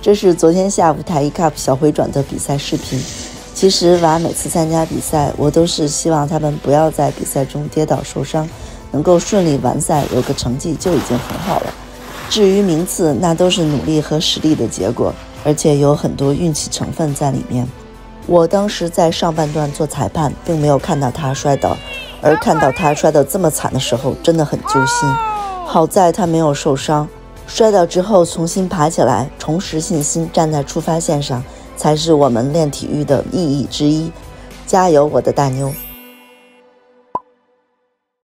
这是昨天下午台一 Cup 小回转的比赛视频。其实娃每次参加比赛，我都是希望他们不要在比赛中跌倒受伤，能够顺利完赛，有个成绩就已经很好了。至于名次，那都是努力和实力的结果，而且有很多运气成分在里面。我当时在上半段做裁判，并没有看到他摔倒，而看到他摔得这么惨的时候，真的很揪心。好在他没有受伤。摔倒之后重新爬起来，重拾信心，站在出发线上，才是我们练体育的意义之一。加油，我的大妞！